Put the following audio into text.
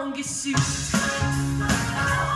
longest suit.